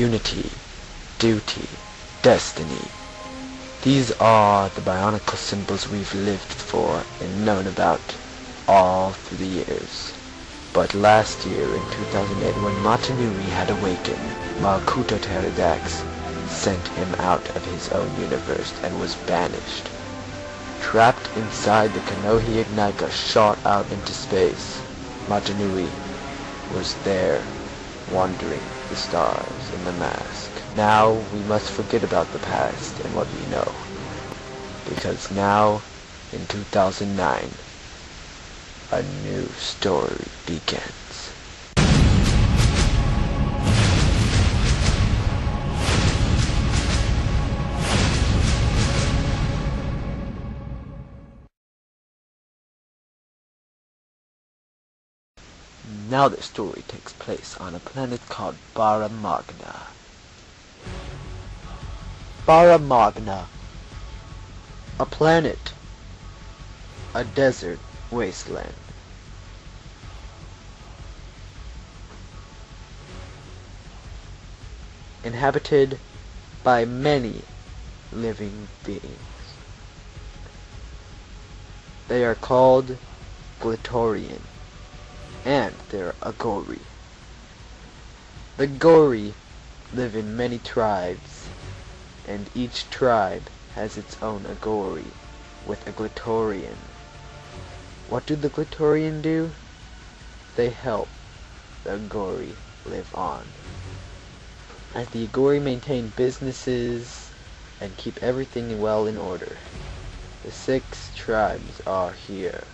unity, duty, destiny. These are the bionicle symbols we've lived for and known about all through the years. But last year in 2008 when Mata Nui had awakened, Makuta Teridax sent him out of his own universe and was banished. Trapped inside the Kanohi Ignika shot out into space, Mata Nui was there, wandering the stars in the mask. Now we must forget about the past and what we know. Because now, in 2009, a new story begins. Now the story takes place on a planet called Bara Magna. Bara Magna. A planet. A desert wasteland. Inhabited by many living beings. They are called Glatorian and they're Agori. The Gori live in many tribes, and each tribe has its own Agori with a Glatorian. What do the Glatorian do? They help the Agori live on. As the Agori maintain businesses and keep everything well in order. The six tribes are here.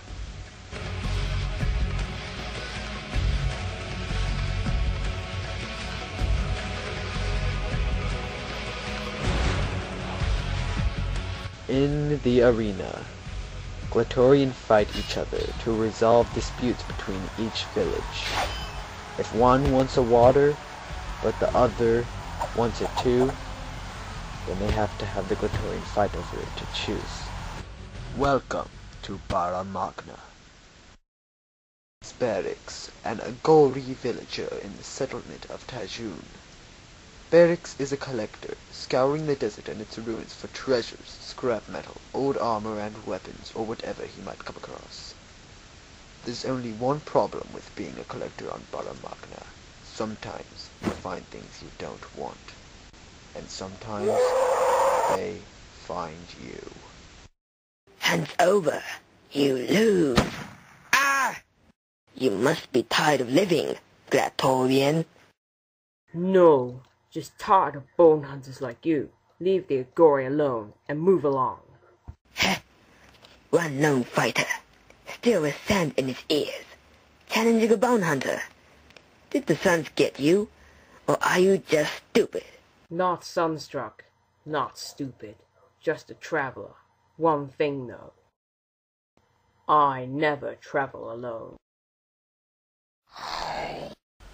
In the arena, Glatorian fight each other to resolve disputes between each village. If one wants a water, but the other wants it too, then they have to have the Glatorian fight over it to choose. Welcome to Bara Magna. Berix, an Agori villager in the settlement of Tajun. Berix is a collector, scouring the desert and its ruins for treasures, scrap metal, old armor and weapons, or whatever he might come across. There's only one problem with being a collector on Bara Magna. Sometimes you find things you don't want. And sometimes they find you. Hands over. You lose. Ah! You must be tired of living, Glatorian. No, just tired of bone hunters like you. Leave the Agori alone and move along. Heh. One lone fighter, still with sand in his ears, challenging a bone hunter. Did the suns get you, or are you just stupid? Not sunstruck, not stupid, just a traveler. One thing though. I never travel alone.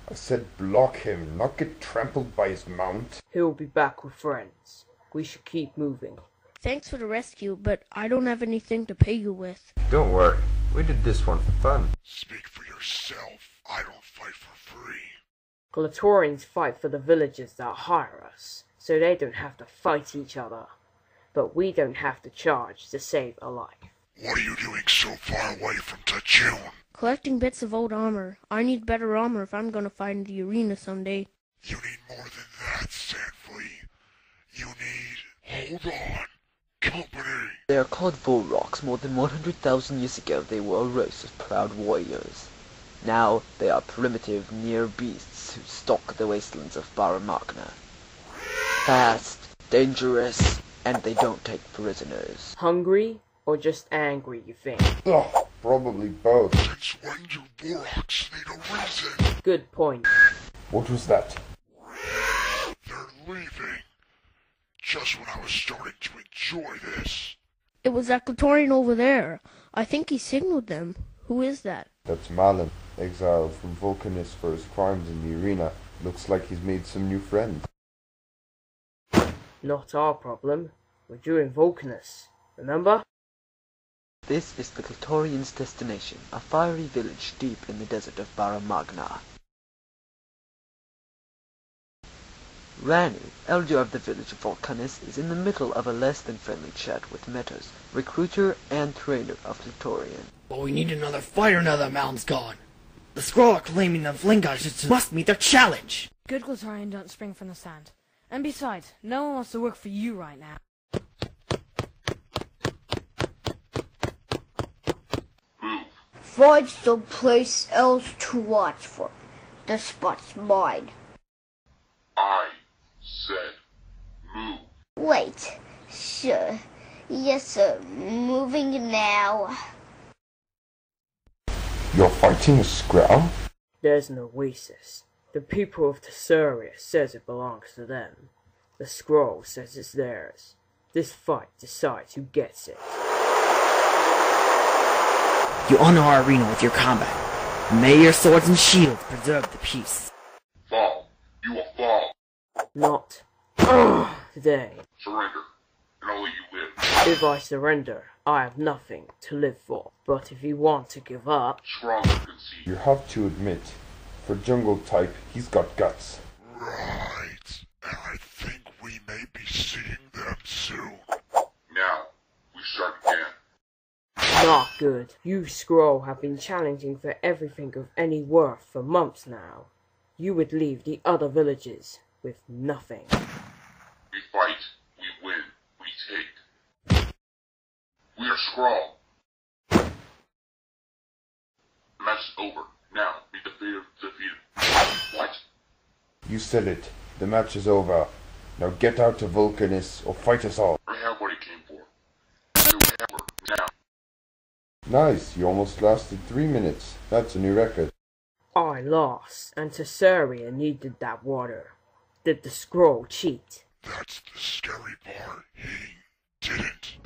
I said block him, not get trampled by his mount. He'll be back with friends. We should keep moving. Thanks for the rescue, but I don't have anything to pay you with. Don't worry, we did this one for fun. Speak for yourself. I don't fight for free. Glatorians fight for the villagers that hire us, so they don't have to fight each other. But we don't have to charge to save a life. What are you doing so far away from Tajun? Collecting bits of old armor. I need better armor if I'm gonna fight in the arena someday. You need more than that, Sandflea. You need... Hold on. Company. They are called Vorox. More than 100,000 years ago they were a race of proud warriors. Now they are primitive, near beasts who stalk the wastelands of Bara Magna. Fast, dangerous, and they don't take prisoners. Hungry or just angry, you think? Oh, Ugh, probably both. Since when do Vorox need a reason? Good point. What was that? They're leaving. Just when I was starting to enjoy this. It was that Glatorian over there. I think he signaled them. Who is that? That's Malum, exiled from Vulcanus for his crimes in the arena. Looks like he's made some new friends. Not our problem. We're doing Vulcanus. Remember? This is the Glatorian's destination, a fiery village deep in the desert of Bara Magna. Raanu, elder of the village of Vulcanus, is in the middle of a less than friendly chat with Metus, recruiter and trainer of Glatorian. But we need another fighter now that Mountain's gone. The Skrall are claiming the Flingosh must meet their challenge. Good Glatorian don't spring from the sand. And besides, no one wants to work for you right now. Find someplace else to watch for. The spot's mine. I said move. Wait. Sure. Yes, sir. Moving now. You're fighting a Skrall? There's an oasis. The people of Tesara says it belongs to them. The Skrall says it's theirs. This fight decides who gets it. You honor our arena with your combat. May your swords and shields preserve the peace. Fall. You will fall. Not ugh, today. Surrender. And I'll let you live. If I surrender, I have nothing to live for. But if you want to give up, Stronger concede. You have to admit, for jungle type, he's got guts. Right. And I think we may be seeing them soon. Now, we start again. not good. You Skrall have been challenging for everything of any worth for months now. You would leave the other villages with nothing. We fight, we win, we take. We are Skrall. Match over. Now, meet the fate defeated. What? You said it. The match is over. Now get out to Vulcanus or fight us all. I have what he came for. Do whatever. Now. Nice, you almost lasted three minutes. That's a new record. I lost, and Tesara needed that water. Did the Skrall cheat? That's the scary part. He didn't.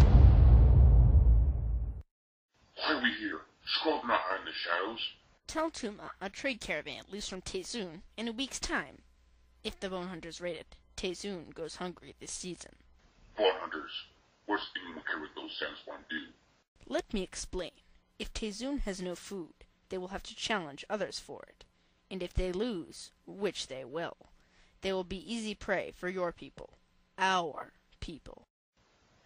Why are we here? Skrall do not hide in the shadows. Tell Tuma a trade caravan leaves from Tajun in a week's time. If the bone hunters raid it, Tajun goes hungry this season. Blood hunters. What's anyone care what those satisfying do? Let me explain. If Tajun has no food, they will have to challenge others for it. And if they lose, which they will, they will be easy prey for your people. Our people.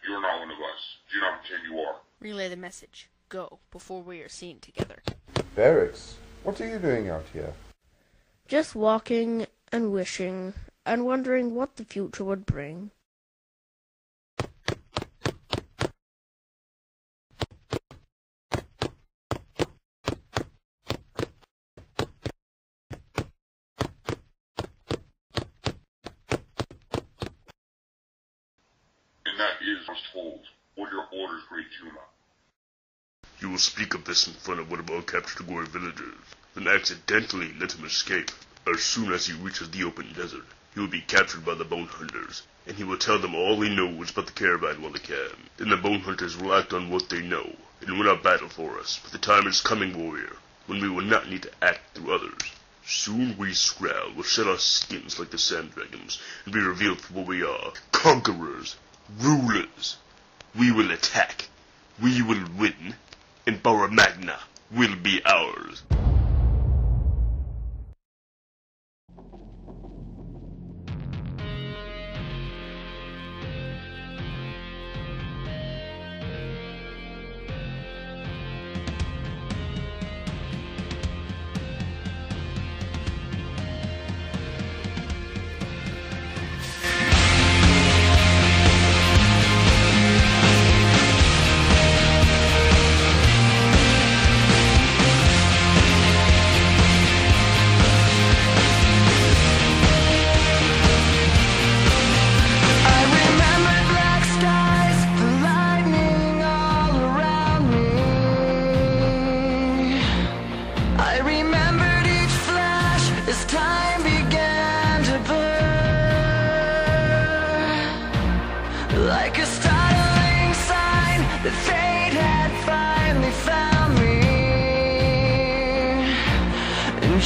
You're not one of us. Do not pretend you are. Relay the message. Go, before we are seen together. Berix, what are you doing out here? Just walking and wishing and wondering what the future would bring. What are your orders, Great Tuma? You will speak of this in front of one of our captured Gori villagers, then accidentally let him escape. As soon as he reaches the open desert, he will be captured by the bone hunters, and he will tell them all he knows about the caravan while he can. Then the bone hunters will act on what they know, and win our battle for us. But the time is coming, warrior, when we will not need to act through others. Soon we Skrall will shed our skins like the sand dragons, and be revealed for what we are. Conquerors, rulers. We will attack. We will win, and Bara Magna will be ours.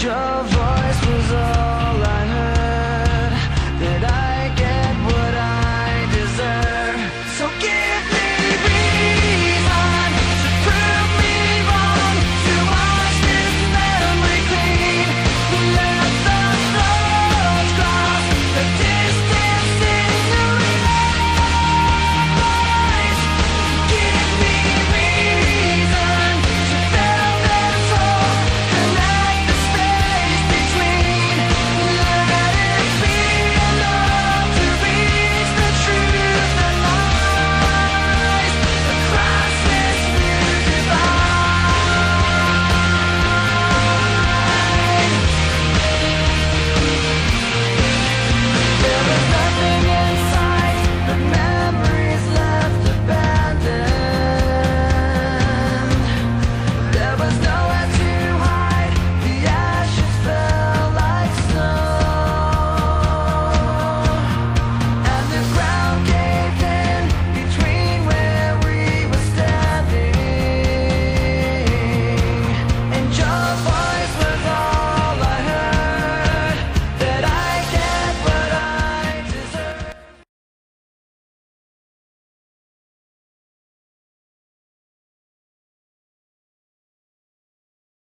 Found